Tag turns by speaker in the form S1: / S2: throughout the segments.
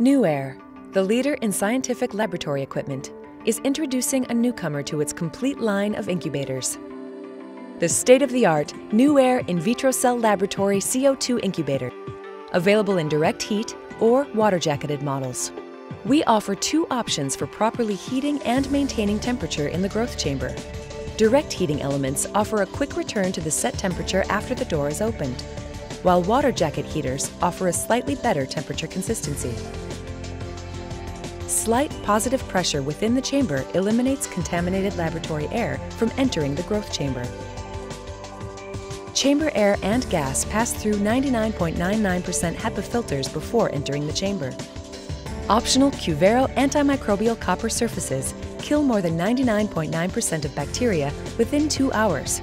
S1: Nuaire, the leader in scientific laboratory equipment, is introducing a newcomer to its complete line of incubators. The state-of-the-art Nuaire In Vitro Cell Laboratory CO2 Incubator, available in direct heat or water-jacketed models. We offer two options for properly heating and maintaining temperature in the growth chamber. Direct heating elements offer a quick return to the set temperature after the door is opened, while water jacket heaters offer a slightly better temperature consistency. Slight positive pressure within the chamber eliminates contaminated laboratory air from entering the growth chamber. Chamber air and gas pass through 99.99% HEPA filters before entering the chamber. Optional CuVerro antimicrobial copper surfaces kill more than 99.9% of bacteria within two hours.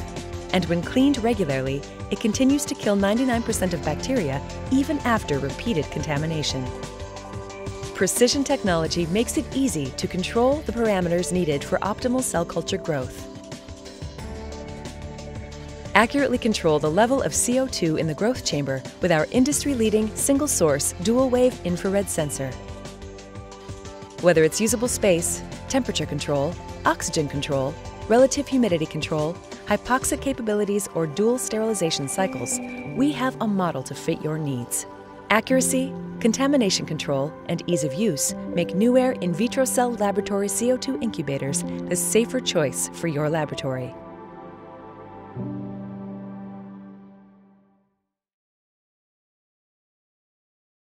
S1: And when cleaned regularly, it continues to kill 99% of bacteria even after repeated contamination. Precision technology makes it easy to control the parameters needed for optimal cell culture growth. Accurately control the level of CO2 in the growth chamber with our industry-leading single-source dual-wave infrared sensor. Whether it's usable space, temperature control, oxygen control, relative humidity control, hypoxic capabilities, or dual sterilization cycles, we have a model to fit your needs. Accuracy, contamination control, and ease of use make NuAire in vitro cell laboratory CO2 incubators the safer choice for your laboratory.